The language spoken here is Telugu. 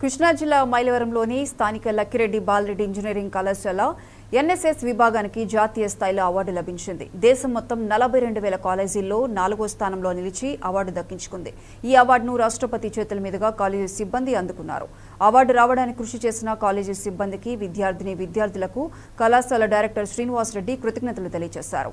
కృష్ణా జిల్లా మైలవరంలోని స్థానిక లక్కిరెడ్డి బాలరెడ్డి ఇంజనీరింగ్ కళాశాల ఎన్ఎస్ఎస్ విభాగానికి జాతీయ స్థాయిలో అవార్డు లభించింది. దేశం మొత్తం నలభై రెండు వేల కాలేజీల్లో నాలుగో స్థానంలో నిలిచి అవార్డు దక్కించుకుంది. ఈ అవార్డును రాష్ట్రపతి చేతుల మీదుగా కాలేజీ సిబ్బంది అందుకున్నారు. అవార్డు రావడానికి కృషి చేసిన కాలేజీ సిబ్బందికి విద్యార్థిని విద్యార్థులకు కళాశాల డైరెక్టర్ శ్రీనివాసరెడ్డి కృతజ్ఞతలు తెలియజేశారు.